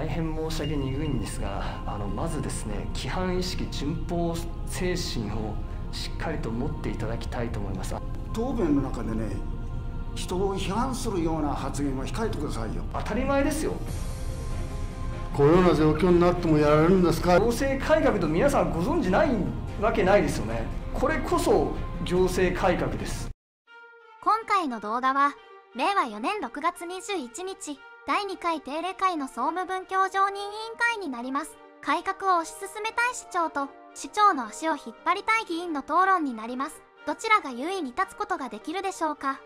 大変申し上げにくいんですがあのまずですね規範意識順法精神をしっかりと持っていただきたいと思います。答弁の中でね人を批判するような発言は控えてくださいよ。当たり前ですよ。このような状況になってもやられるんですか？行政改革と皆さんご存じないわけないですよね。これこそ行政改革です。今回の動画は令和4年6月21日第2回定例会の総務文教常任委員会になります。改革を推し進めたい市長と市長の足を引っ張りたい議員の討論になります。どちらが優位に立つことができるでしょうか。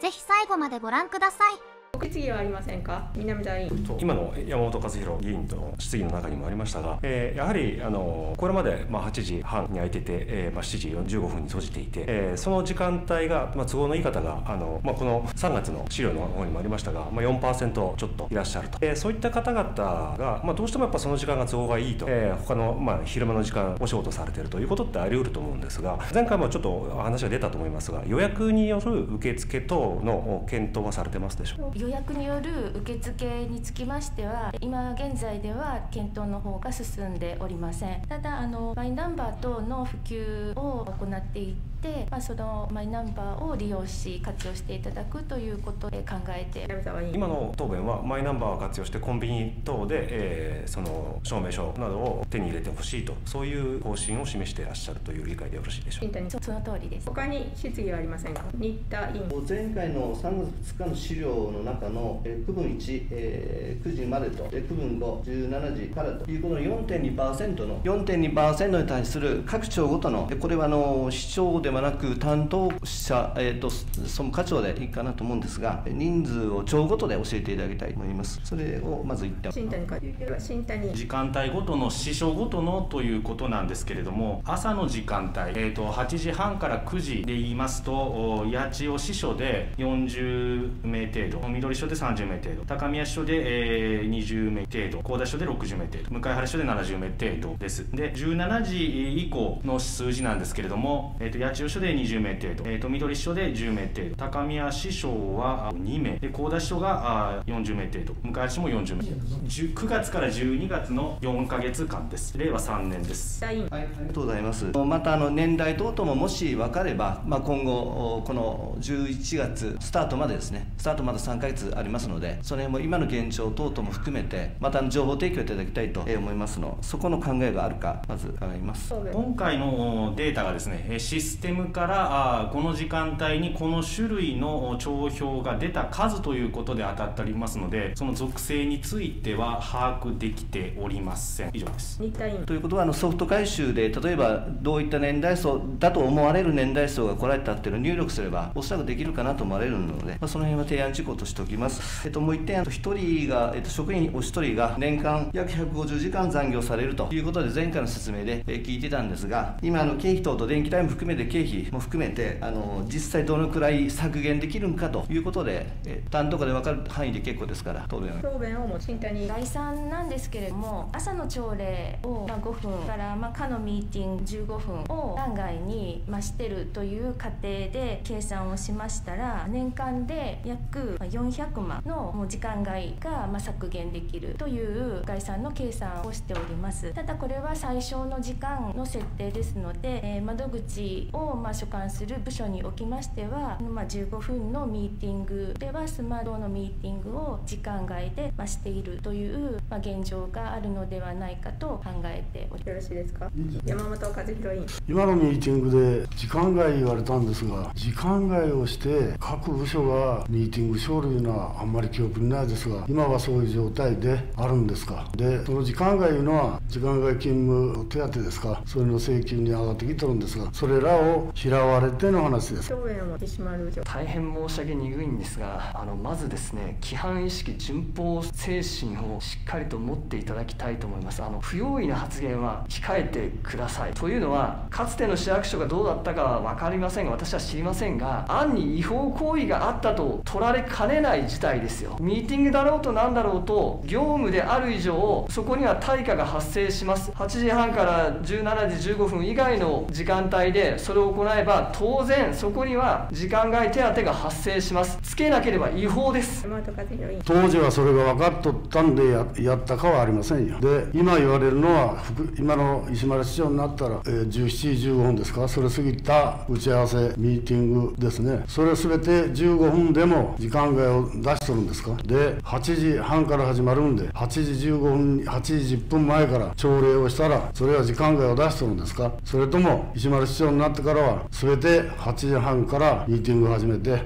ぜひ最後までご覧ください。質疑はありませんか？南田委員今の山本和弘議員との質疑の中にもありましたが、えー、やはりあのこれまでまあ8時半に空いてて、えー、まあ7時45分に閉じていて、えー、その時間帯が、まあ、都合のいい方があの、まあ、この3月の資料の方にもありましたが、まあ、4%ちょっといらっしゃると、えー、そういった方々が、まあ、どうしてもやっぱその時間が都合がいいと、えー、他の、まあ、昼間の時間お仕事されてるということってあり得ると思うんですが前回もちょっと話が出たと思いますが予約による受付等の検討はされてますでしょう？予約による受付につきましては今現在では検討の方が進んでおりません。ただあのマイナンバー等の普及を行っていて、まあ、そのマイナンバーを利用し活用していただくということで考えて。今の答弁はマイナンバーを活用してコンビニ等で、えー、その証明書などを手に入れてほしいとそういう方針を示していらっしゃるという理解でよろしいでしょうか？その通りです。他に質疑はありませんか？新田委員前回の3月2日の資料の中の区分1、えー、9時までと区分5、17時からということの4.2%の4.2%に対す。る各庁ごとのこれはあの市長ではなく担当者、えーと、総務課長でいいかなと思うんですが人数を庁ごとで教えていただきたいと思います。それをまず一点。新谷新谷。時間帯ごとの支所ごとのということなんですけれども朝の時間帯、えーと、8時半から9時で言いますと八千代支所で40名程度緑所で30名程度高宮署で、えー、20名程度高田署で60名程度向原署で70名程度です。で17時以降の数字なんですけれども、えーと、八千代署で20名程度、えーと、緑署で10名程度。高宮支所は2名。で高田署が40名程度。向原署も40名。9月から12月の4か月間です。令和3年です。はい、ありがとうございます。またあの年代等々ももし分かれば、まあ、今後この11月スタートまでですね。スタートまだ3か月ありますのでその辺も今の現状等々も含めてまた情報提供いただきたいと思いますの。そこの考えがあるかまず伺います。今回のデータがですねシステムからあこの時間帯にこの種類の帳票が出た数ということで当たっておりますのでその属性については把握できておりません。以上です。ということはあのソフト回収で例えばどういった年代層だと思われる年代層が来られたっていうのを入力すればおそらくできるかなと思われるので、まあ、その辺は提案事項としておきます、えっと、もう一点1人が、えっと、職員お一人が年間約150時間残業されるということで前回の説明で、え聞いてたんですが今あの経費等と電気代も含めて経費も含めてあの実際どのくらい削減できるんかということで、え単とかで分かる範囲で結構ですから答弁答弁をも新谷概算なんですけれども朝の朝礼を、まあ、5分から、まあ、課のミーティング15分を単外に増してるという過程で計算をしましたら年間で約400万の時間外がま削減できるという概算の計算をしております。ただこれは最小の時間の設定ですので、え窓口をま所管する部署におきましては、ま15分のミーティングではスマートのミーティングを時間外でましているという、ま現状があるのではないかと考えております。よろしいですか？山本和弘委員今のミーティングで時間外言われたんですが時間外をして各部署がミーティング書類のはあんまり記憶にないですが今はそういう状態であるんですか？でその時間外いうのは時間外勤務手当ですか？そういうの請求に上がってきてるんですがそれらを嫌われての話です。大変申し上げにくいんですがあのまずですね規範意識順法精神をしっかりと持っていただきたいと思います。あの不用意な発言は控えてください。というのはかつての市役所がどうだったかは分かりませんが私は知りませんが暗に違法行為があったと取られかねない事態ですよ。ミーティングだろうと何だろうと業務である以上そこには対価が発生します。8時半から17時15分以外の時間帯でそれをを行えば当然そこには時間外手当が発生します。つけなければ違法です。当時はそれが分かっとったんでややったかはありませんよ。で今言われるのは副今の石丸市長になったら、えー17時15分ですか？それ過ぎた打ち合わせミーティングですね。それ全て15分でも時間外を出しとるんですか？で8時半から始まるんで8時15分8時10分前から朝礼をしたらそれは時間外を出しとるんですか？それとも石丸市長になってからは全て8時半からミーティングを始めて7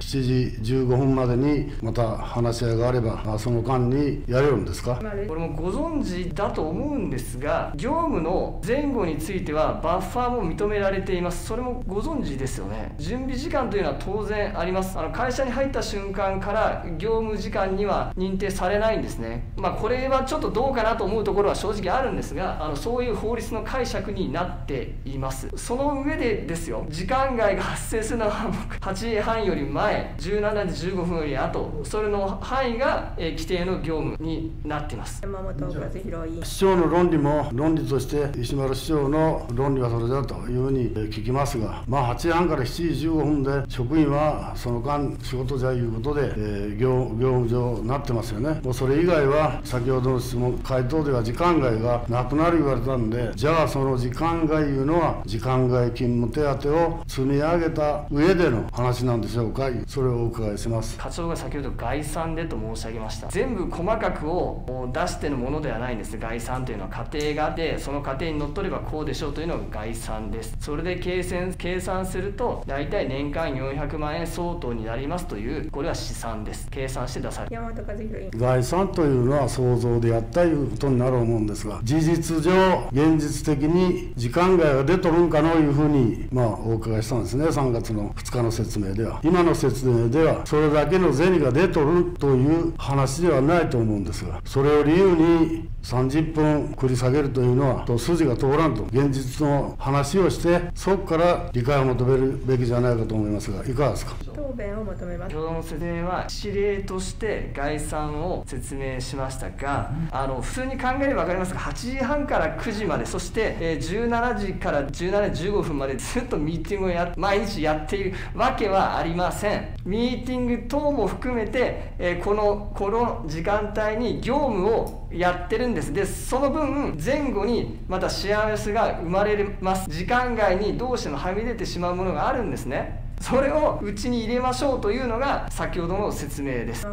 時15分までにまた話し合いがあればその間にやれるんですか？これもご存知だと思うんですが業務の前後についてはバッファーも認められています。それもご存知ですよね。準備時間というのは当然あります。あの会社に入った瞬間から業務時間には認定されないんですね。まあこれはちょっとどうかなと思うところは正直あるんですがあのそういう法律の解釈になっています。その上でですよ。時間外が発生するのは8時半より前17時15分より後それの範囲が、えー規定の業務になっています。山本和弘委員。市長の論理も論理として石丸市長の論理はそれだというふうにえー聞きますが、まあ、8時半から7時15分で職員はその間仕事じゃいうことで、えー業業務上なってますよね。もうそれ以外は先ほどの質問回答では時間外がなくなる言われたんでじゃあその時間外いうのは時間外勤務手当を積み上げた上での話なんでしょうか。それをお伺いします。課長が先ほど概算でと申し上げました。全部細かくを出してのものではないんです。概算というのは過程があってその過程にのっとればこうでしょうというのが概算です。それで計算計算すると大体年間400万円相当になりますというこれは試算です。計算して出される。山本和弘委員概算というのは想像でやったいうことになると思うんですが事実上現実的に時間外が出とるんかのいうふうにまあお伺いしたんですね。3月の2日の説明では。今の説明ではそれだけの銭が出とるという話ではないと思うんですがそれを理由に30分繰り下げるというのはと筋が通らんと現実の話をしてそこから理解を求めるべきじゃないかと思いますがいかがですか？答弁を求めます。先の説明は指令として概算を説明しましたが、あの普通に考えれば分かりますが8時半から9時までそして、えー17時から17時15分までずっとミーティングをや毎日やっているわけはありません。ミーティング等も含めて、えーこのこの時間帯に業務をやってるんです。でその分前後にまた幸せが生まれます。時間外にどうしてもはみ出てしまうものがあるんですね。それをうちに入れましょうというのが先ほどの説明です。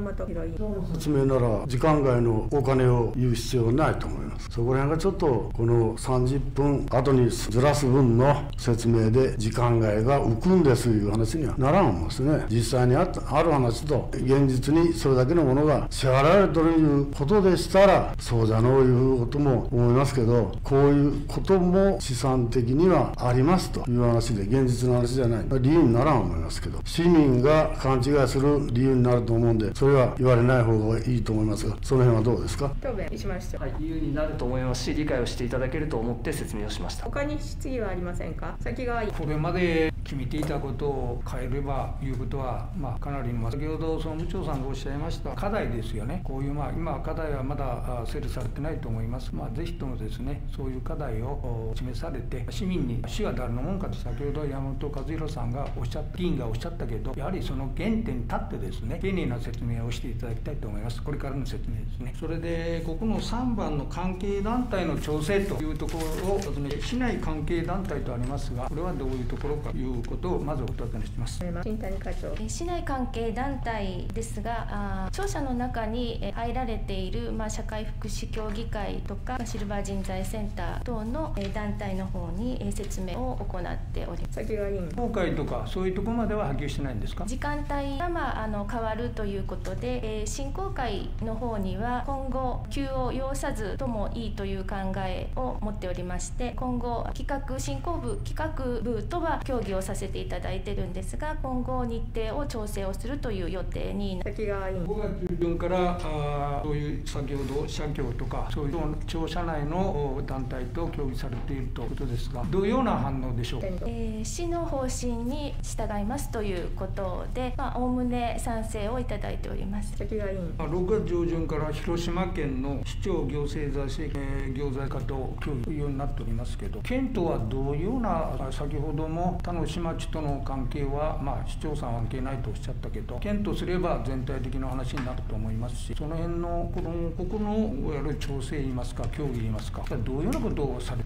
説明なら時間外のお金を言う必要はないと思います。そこら辺がちょっとこの30分後にずらす分の説明で時間外が浮くんですという話にはならんんですね。実際にあったある話と現実にそれだけのものが支払われとるいうことでしたらそうじゃのういうことも思いますけどこういうことも資産的にはありますという話で現実の話じゃない。理由にならん思いますけど市民が勘違いする理由になると思うんでそれは言われない方がいいと思いますがその辺はどうですか？答弁石丸市長はい、理由になると思いますし理解をしていただけると思って説明をしました。他に質疑はありませんか？先がこれまで決めていたことを変えればいうことは、まあ、かなりの、まあ先ほど総務長さんがおっしゃいました課題ですよね、こういう、まあ、今、課題はまだあ整理されてないと思います、まあ、ぜひともですねそういう課題をお示されて、市民に市は誰のもんかと先ほど山本和弘さんがおっしゃった、議員がおっしゃったけど、やはりその原点に立ってですね丁寧な説明をしていただきたいと思います、これからの説明ですね。それでここの3番の関係団体の調整というところをお尋ね市内関係団体とありますが、これはどういうところかということをまずお尋ねしています。えー新谷課長えー市内関係団体ですが庁舎の中にえー入られている、まあ、社会福祉協議会とかシルバー人材センター等のえー団体の方にえー説明を行っております先が委員公開とかそういうところまでは波及してないんですか？時間帯が、まあ、あの変わるということで、えー振興会の方には今後急を要さずともいいという考えを持っておりまして今後企画振興部企画部とは協議をさせていただいてるんですが今後日程を調整をするという予定に先が委員5月中旬からあーそういう先ほど社協とかそういう庁舎内のお団体と協議されているということですがどういうような反応でしょう？かえー市の方針に従いますということでまあおおむね賛成をいただいております。先が委員まあ6月上旬から広島県の市長行政財政、えー行財課と協議ようになっておりますけど県とはどういうようなあ先ほども他の市町との関係は、まあ、市長さんは関係ないとおっしゃったけど県とすれば全体的な話になると思いますしその辺のこのここのやる調整言いますか協議言いますかどういうようなことをされ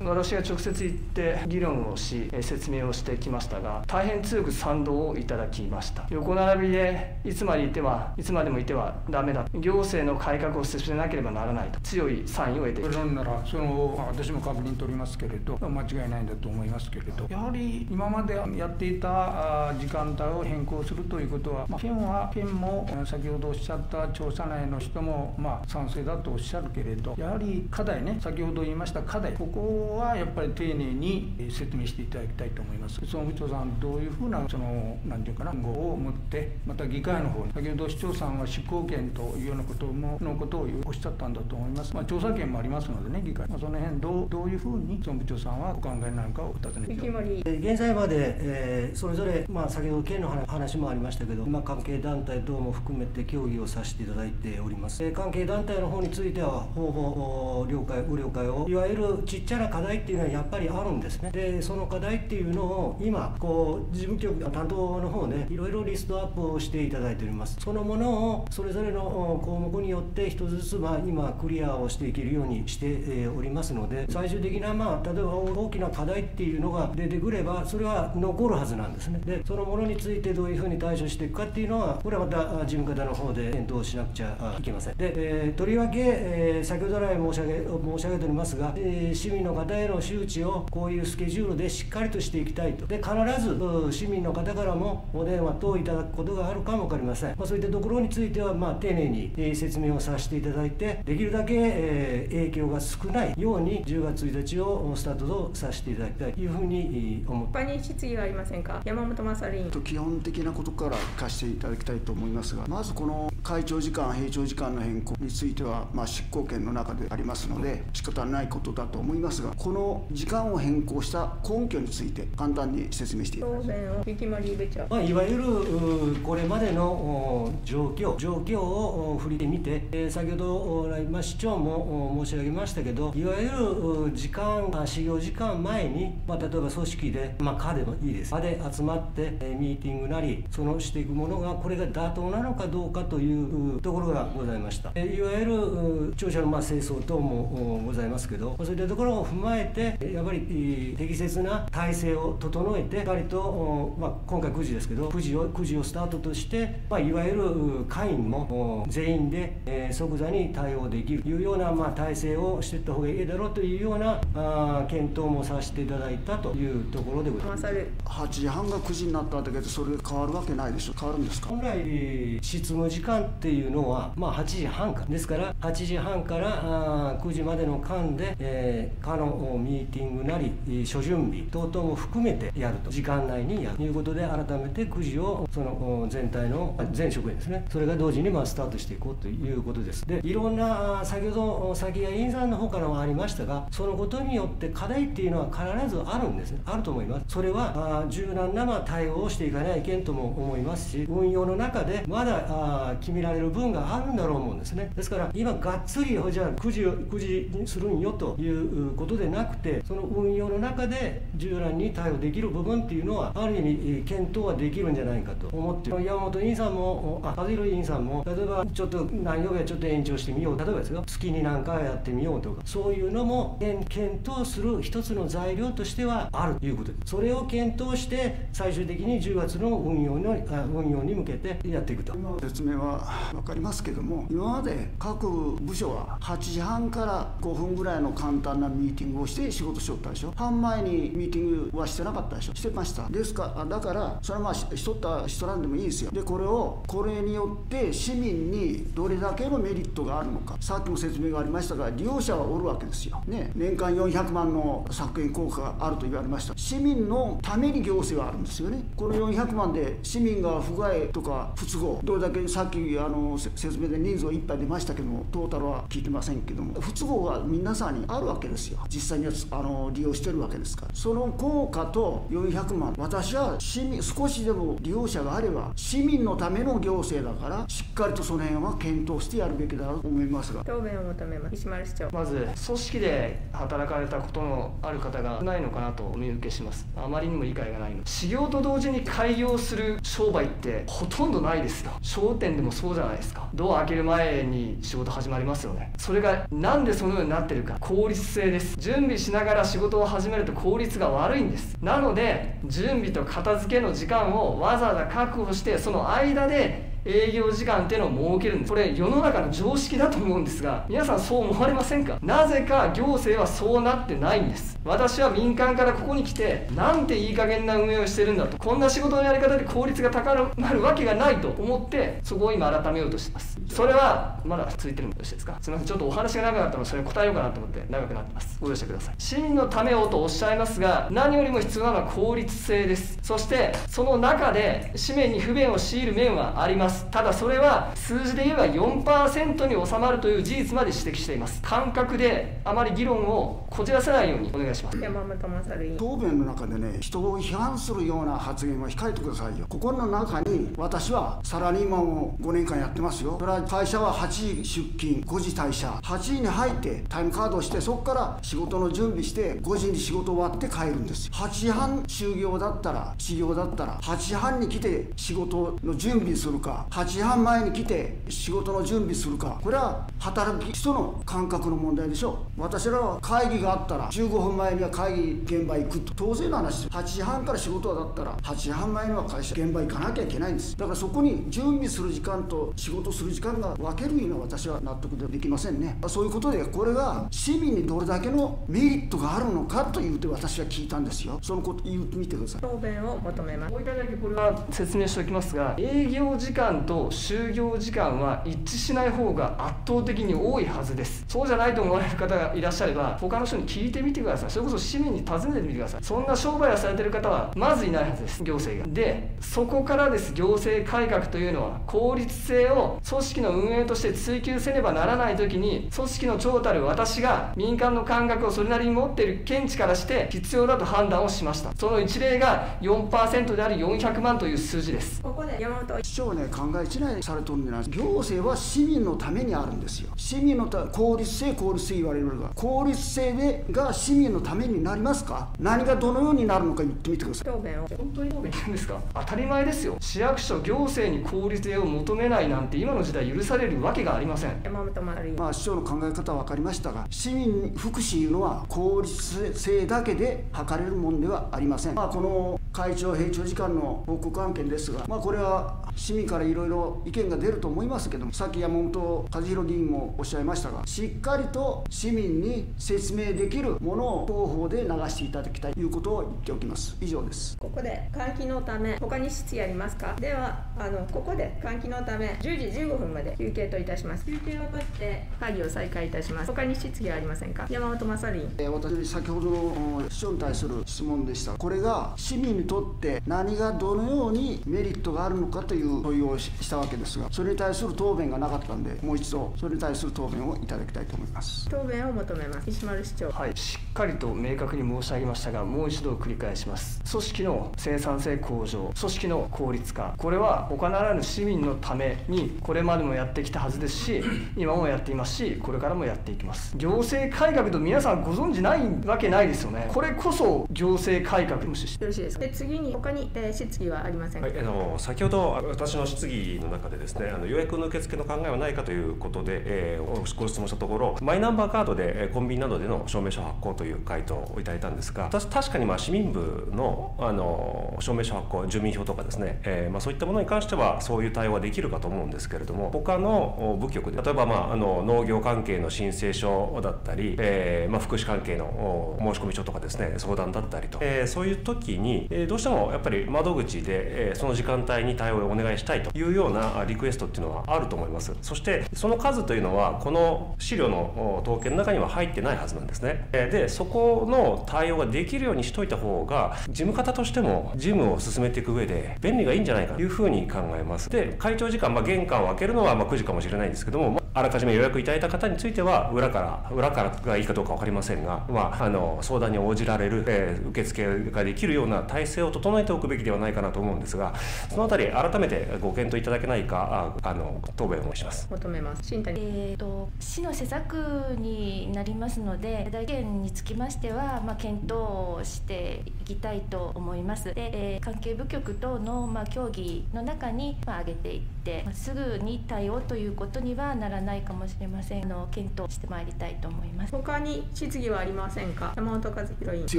私が直接行って議論をしえ説明をしてきましたが大変強く賛同をいただきました。横並びでいつまでいてはいつまでもいてはダメだ行政の改革を進めなければならないと。強い賛意を得ていそれならその私も確認取りますけれど間違いないんだと思いますけれど。やはり今までやっていた時間帯を変更するということは、まあ、県は県も先ほどおっしゃった調査内の人もまあ賛成だとおっしゃるけれど。やはり課題ね先ほど言いました課題。ここはやっぱり丁寧にえ説明していただきたいと思います。総務長さんどういうふうなその何ていうかな号を持ってまた議会の方に先ほど市長さんは執行権というようなことものことをおっしゃったんだと思います、まあ、調査権もありますのでね議会、まあ、その辺どうどういうふうに総務長さんはお考えなるかをお尋ね雪森えー現在まで、えーそれぞれ、まあ、先ほど県の話もありましたけど、今、関係団体等も含めて協議をさせていただいております。えー関係団体の方については、方法お了解、ご了解を、いわゆるちっちゃな課題っていうのはやっぱりあるんですね。で、その課題っていうのを、今、こう、事務局、担当の方で、いろいろリストアップをしていただいております。そのものを、それぞれの項目によって、一つずつ、まあ、今、クリアをしていけるようにして、えおりますので、最終的な、まあ、例えば大きな課題っていうのが出てくれば、それは残るはずなんですね。で、そのものについてどういうふうに対処していくかっていうのは、これはまた事務方の方で検討しなくちゃいけません。で、えーとりわけ、えー先ほど来申し上げ申し上げておりますが、えー市民の方への周知をこういうスケジュールでしっかりとしていきたいと。で、必ず市民の方からもお電話等いただくことがあるかもわかりません。まあ、そういったところについては、まあ、丁寧に、えー説明をさせていただいて、できるだけ、えー影響が少ないように10月1日をスタートとさせていただきたいというふうにえー思って他に質疑はありませんか？山本正委員と基本的なことから聞かせていただきたいと思いますがまずこの会長時間閉庁時間の変更については、まあ、執行権の中でありますので仕方ないことだと思いますがこの時間を変更した根拠について簡単に説明していただきます答弁を雪森部長まあ、いわゆるこれまでの状況状況を振りで見て、えー先ほどまあ市長も申し上げましたけどいわゆる時間始業時間前に、まあ、例えば組織で、まあ、課でもいいです。課で集まって、えーミーティングなりそのしていくものがこれが妥当なのかどうかというところがございました、えーいわゆる庁舎のまあ清掃等もございますけどそういったところを踏まえてやっぱり適切な体制を整えてしっかりと、おまあ、今回9時ですけど9時を9時をスタートとして、まあ、いわゆるう会員もお全員で、えー即座に対応できるというような、まあ、体制をしていった方がいいだろうというようなあー検討もさせていただいたというところでございます。勝る。8時半が9時になったんだけどそれ変わるわけないでしょ？変わるんですか？本来えー執務時間っていうのは、まあ、8時半か。らですから8時半からあー9時までの間で、えー、課のおミーティングなりえー諸準備等々も含めてやると。時間内にやるということで改めて9時をその全体の全職員ですね。それが同時にまあスタートしていこうということです。でいろんな先ほど先谷委員さんの方からもありましたがそのことによって課題っていうのは必ずあるんですね。あると思います。それは柔軟なま対応をしていかないといけんとも思いますし運用の中でまだ決められる分があるんだろう思うんですね。ですから今がっつりじゃあ9時を9時にするんよということでなくてその運用の中で柔軟に対応できる部分っていうのはある意味検討はできるんじゃないかと思って山本委員さんもあ和弘委員さんも例えばちょっと何曜日はちょっと延長してみよう。例えばですよ。月に何回やってみようとか。そういうのも検検討する一つの材料としてはあるということで。すそれを検討して最終的に10月の運用の運用に向けてやっていくと。今の説明は分かりますけども今まで各部署は8時半から5分ぐらいの簡単なミーティングをして仕事しとったでしょ。半前にミーティングはしてなかったでしょ。してました。ですか？だからそれはまあししとった人なんでもいいですよ。でこれをこれによって市民にどれだけのメリットがあるのか。さっきも説明がありましたが利用者はおるわけですよ、ね、年間400万の削減効果があると言われました。市民のために行政はあるんですよね。この400万で市民が不具合とか不都合どれだけさっきあの説明で人数をいっぱい出ましたけどもトータルは聞いてませんけども不都合が皆さんにあるわけですよ。実際にはあの利用してるわけですから。その効果と400万私は市民少しでも利用者があれば市民のための行政だからしっかりとその辺は検討してやるべきだと思いますが。答弁を求めます石丸市長まず組織で働かれたことのある方が少ないのかなとお見受けします。あまりにも理解がないの。修行と同時に開業する商売ってほとんどないですよ。商店でもそうじゃないですか。ドア開ける前に仕事始まりますよね。それがなんでそのようになってるか。効率性です。準備しながら仕事を始めると効率が悪いんです。なので準準備と片付けの時間をわざわざ確保してその間で営業時間っていうのを設けるんです。これ世の中の常識だと思うんですが皆さんそう思われませんか？なぜか行政はそうなってないんです。私は民間からここに来てなんていい加減な運営をしてるんだと。こんな仕事のやり方で効率が高まるわけがないと思ってそこを今改めようとしてます。それはまだ続いてるんですかすみません。ちょっとお話が長かったのでそれに答えようかなと思って長くなってます。ご容赦ください。市民のためをとおっしゃいますが何よりも必要なのは効率性です。そしてその中で市民に不便を強いる面はあります。ただそれは数字で言えば4%に収まるという事実まで指摘しています。感覚であまり議論をこじらせないようにお願いします。山本勝答弁の中でね人を批判するような発言は控えてくださいよ。ここの中に私はサラリーマンを5年間やってますよ。それは会社は8時出勤5時退社。8時に入ってタイムカードをしてそこから仕事の準備して5時に仕事終わって帰るんです8時半就業だったら始業だったら8時半に来て仕事の準備するか8時半前に来て仕事の準備するか。これは働く人の感覚の問題でしょう。私らは会議があったら15分前には会議現場行くと。当然の話8時半から仕事だったら8時半前には会社現場行かなきゃいけないんです。だからそこに準備する時間と仕事する時間が分けるのは私は納得できませんね。そういうことでこれが市民にどれだけのメリットがあるのかと言って私は聞いたんですよ。そのこと言ってみてください。答弁を求めます。もう一回だけこれは説明しておきますが営業時間と就業時間は一致しない方が圧倒的に多いはずです。そうじゃないと思われる方がいらっしゃれば他の人に聞いてみてください。それこそ市民に尋ねてみてください。そんな商売をされてる方はまずいないはずです。行政が。でそこからです。行政改革というのは効率性を組織の運営として追求せねばならない時に組織の長たる私が民間の感覚をそれなりに持っている見地からして必要だと判断をしました。その一例が4%であり400万という数字です。ここで山本。市長ね考え違いされとるんじゃな。い行政は市民のためにあるんですよ。市民のた効率性効率性言われるが。効率性でが市民のためになりますか？何がどのようになるのか言ってみてください。答弁を。本当に答弁言うんですか？当たり前ですよ。市役所行政に効率性を求めないなんて今の時代許されるわけがありません。山本勝委員まあ市長の考え方は分かりましたが市民福祉いうのは効率性だけで測れるものではありません、まあ、この会長閉庁時間の報告案件ですが、まあ、これは市民からいろいろ意見が出ると思いますけどもさっき山本和弘議員もおっしゃいましたがしっかりと市民に説明できるものを方法で流していただきたいということを言っておきます。以上です。ここで換気のため他に質疑ありますか？ではあのここで換気のため10時15分まで休憩といたします。休憩をとって会議を再開いたします。他に質疑ありませんか？山本勝委員えー私先ほどの市長に対する質問でした。これが市民にとって何がどのようにメリットがあるのかという問いをししたわけですがそれに対する答弁がなかったんでもう一度それに対する答弁をいただきたいと思います。答弁を求めます。石丸市長。はい、しっかりと明確に申し上げましたがもう一度繰り返します。組織の生産性向上組織の効率化。これは他ならぬ市民のためにこれまでもやってきたはずですし 今もやっていますしこれからもやっていきます。行政改革と皆さんご存知ないわけないですよね。これこそ行政改革無視してよろしいですか。で次に他に、えー質疑はありませんか、はい、あの先ほど私の質疑の中でですねあの予約の受付の考えはないかということで、えーご質問したところマイナンバーカードでコンビニなどでの証明書発行という回答をいただいたんですが確かにまあ市民部のあの証明書発行住民票とかですね、えーまあ、そういったものに関してはそういう対応はできるかと思うんですけれども他の部局で例えば、まあ、あの農業関係の申請書だったり、えーまあ、福祉関係の申込書とかですね相談だったりと、えーそういう時に、えどうしてもやっぱり窓口で、えその時間帯に対応をお願いしたいと。いうようなあリクエストっていうのはあると思います。そしてその数というのはこの資料の統計の中には入ってないはずなんですね。えでそこの対応ができるようにしといた方が事務方としても事務を進めていく上で便利がいいんじゃないかというふうに考えます。で会長時間、まあ、玄関を開けるのはまあ9時かもしれないんですけどもまああらかじめ予約いただいた方については裏から裏からがいいかどうか分かりませんが、まあ、あの相談に応じられる、えー受付ができるような体制を整えておくべきではないかなと思うんですがそのあたり改めてご検討いただけないかああの答弁をします。求めます。新谷。えー、と市の施策になりますので大件につきましては、まあ、検討していきたいと思います。で、えー、関係部局等の、まあ、協議の中に、まあ、上げていって、まあ、すぐに対応ということにはならないかもしれません。あの検討してまいりたいと思います。他に質疑はありませんか？山本和弘委員4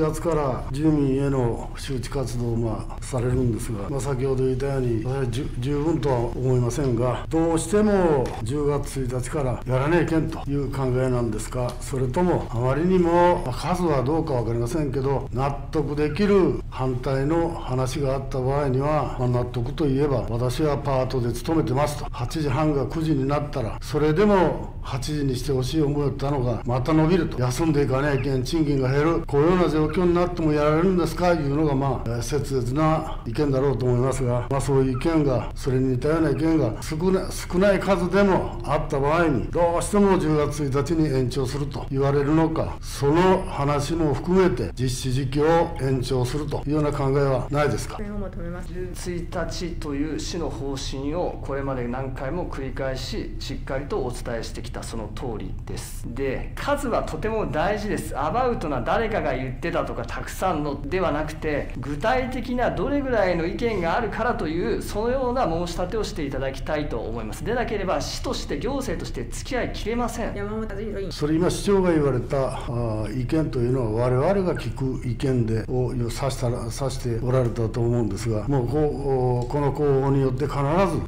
月から住民への周知活動を、まあ、されるんですが、まあ、先ほど言ったように十分とは思いませんがどうしても10月1日からやらねえけんという考えなんですか？それともあまりにも数はどうか分かりませんけど納得できる反対の話があった場合には、まあ、納得といえば私はパートで勤めてますと。8時半が9時になったらそれでも8時にしてほしい思いったのがまた伸びると。休んでいかねえけん賃金が減る。こういうような状況になってもやられるんですか？というのがまあ切実な意見だろうと思いますが、まあ、そういう意見がそれに似たような意見が少な少ない数でもあった場合にどうしても10月1日に延長すると。言われるのかその話も含めて実施時期を延長するというような考えはないですか？1日という市の方針をこれまで何回も繰り返ししっかりとお伝えしてきた。その通りです。で数はとても大事です。アバウトな誰かが言ってたとかたくさんのではなくて具体的などれぐらいの意見があるからというそのような申し立てをしていただきたいと思います。でなければ市として行政として付き合いきれません。山本それ今市長が言われたあ意見というのは我々が聞く意見でを指したら指しておられたと思うんですがもうこうこの候補によって必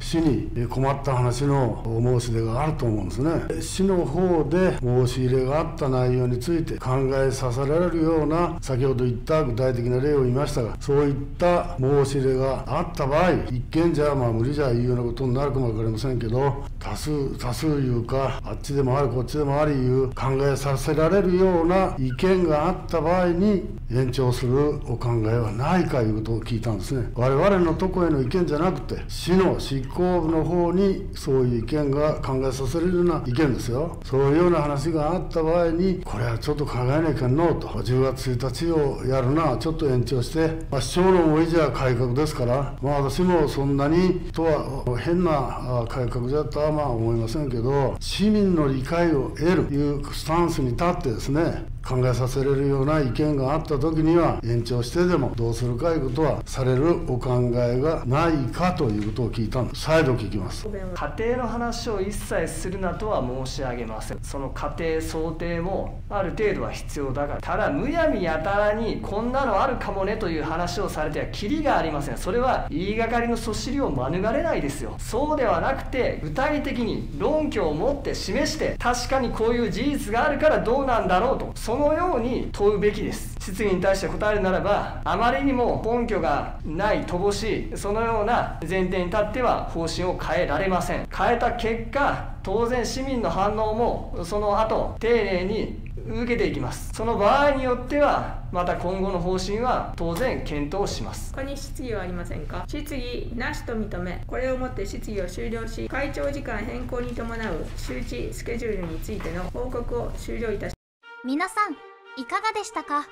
ず市に困った話の申し出があると思うんですね市の方で申し入れがあった内容について考えさせられるような先ほど言った具体的な例を言いましたがそういった申し入れがあった場合一見じゃまあ無理じゃいうようなことになるかも分かりませんけど多数多数いうかあっちでもあるこっちでもありいう考えさせられるような意見があった場合に延長するお考えはないかいうことを聞いたんですね。我々のとこへの意見じゃなくて市の執行部の方にそういう意見が考えさせられるような意見ですよ。そういうような話があった場合にこれはちょっと考えなきゃのと10月1日をやるなちょっと延長して、まあ、市長の思いじゃ改革ですから、まあ、私もそんなにとは変な改革じゃとまあ思いませんけど市民の理解を得るというスタンスに立ってですね考えさせられるような意見があった時には延長してでもどうするかいうことはされるお考えがないかということを聞いたんです再度聞きます。家庭の話を一切するなとは申し上げません。その家庭想定もある程度は必要だから。ただむやみやたらにこんなのあるかもねという話をされてはキリがありません。それは言いがかりのそしりを免れないですよ。そうではなくて具体的に論拠を持って示して確かにこういう事実があるからどうなんだろうと。そのように問うべきです。質疑に対して答えるならばあまりにも根拠がない乏しいそのような前提に立っては方針を変えられません。変えた結果当然市民の反応もその後丁寧に受けていきます。その場合によってはまた今後の方針は当然検討します。他に質疑はありませんか？質疑なしと認めこれをもって質疑を終了し会長時間変更に伴う周知スケジュールについての報告を終了いたします。皆さんいかがでしたか？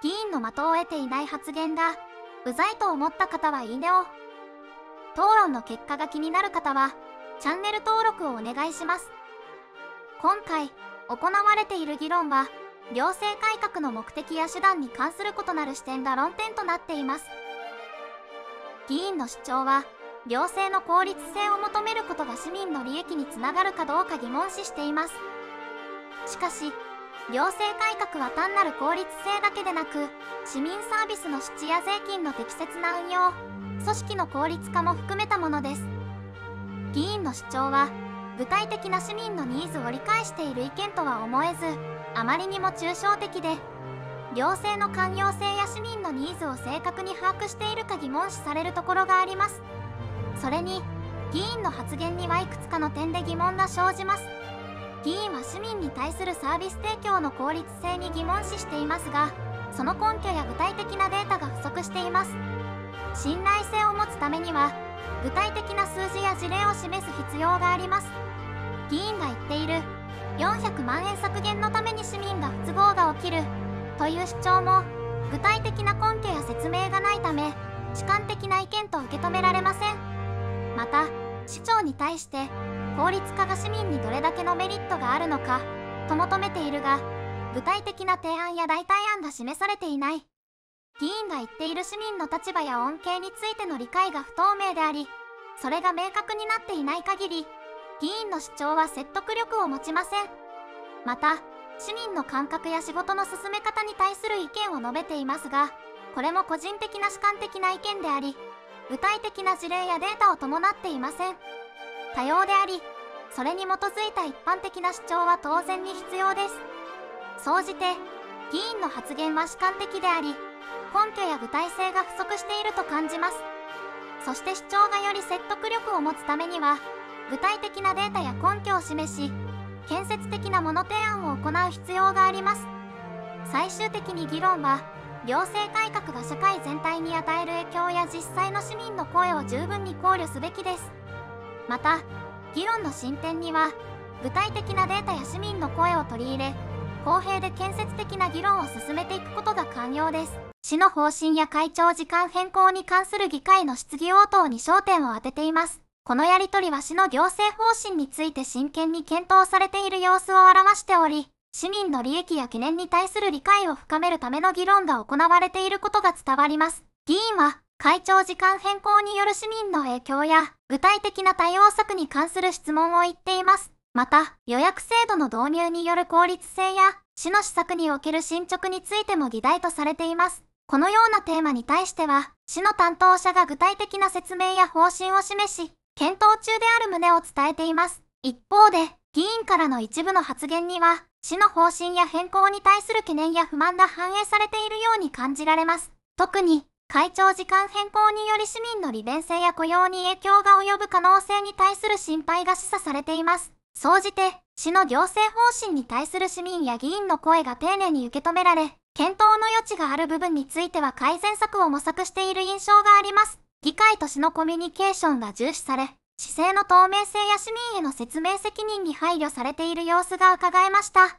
議員の的を得ていない発言がうざいと思った方はいいねを。討論の結果が気になる方はチャンネル登録をお願いします。今回行われている議論は行政改革の目的や手段に関する異なる視点が論点となっています。議員の主張は行政の効率性を求めることが市民の利益につながるかどうか疑問視しています。しかし行政改革は単なる効率性だけでなく市民サービスの質や税金の適切な運用組織の効率化も含めたものです。議員の主張は具体的な市民のニーズを理解している意見とは思えずあまりにも抽象的で行政の寛容性や市民のニーズを正確に把握しているか疑問視されるところがあります。それに議員の発言にはいくつかの点で疑問が生じます。議員は市民に対するサービス提供の効率性に疑問視していますがその根拠や具体的なデータが不足しています。信頼性を持つためには具体的な数字や事例を示す必要があります。議員が言っている400万円削減のために市民が不都合が起きるという主張も具体的な根拠や説明がないため主観的な意見と受け止められません。また市長に対して効率化が市民にどれだけのメリットがあるのかと求めているが具体的な提案や代替案が示されていない議員が言っている市民の立場や恩恵についての理解が不透明であり、それが明確になっていない限り、議員の主張は説得力を持ちません。また、市民の感覚や仕事の進め方に対する意見を述べていますが、これも個人的な主観的な意見であり、具体的な事例やデータを伴っていません。多様であり、それに基づいた一般的な主張は当然に必要です。総じて、議員の発言は主観的であり、根拠や具体性が不足していると感じます。そして主張がより説得力を持つためには、具体的なデータや根拠を示し、建設的なもの提案を行う必要があります。最終的に議論は、行政改革が社会全体に与える影響や実際の市民の声を十分に考慮すべきです。また、議論の進展には、具体的なデータや市民の声を取り入れ、公平で建設的な議論を進めていくことが肝要です。市の方針や会長時間変更に関する議会の質疑応答に焦点を当てています。このやりとりは市の行政方針について真剣に検討されている様子を表しており、市民の利益や懸念に対する理解を深めるための議論が行われていることが伝わります。議員は、会長時間変更による市民の影響や、具体的な対応策に関する質問を言っています。また、予約制度の導入による効率性や、市の施策における進捗についても議題とされています。このようなテーマに対しては、市の担当者が具体的な説明や方針を示し、検討中である旨を伝えています。一方で、議員からの一部の発言には、市の方針や変更に対する懸念や不満が反映されているように感じられます。特に、会長時間変更により市民の利便性や雇用に影響が及ぶ可能性に対する心配が示唆されています。総じて、市の行政方針に対する市民や議員の声が丁寧に受け止められ、検討の余地がある部分については改善策を模索している印象があります。議会と市のコミュニケーションが重視され、姿勢の透明性や市民への説明責任に配慮されている様子が伺えました。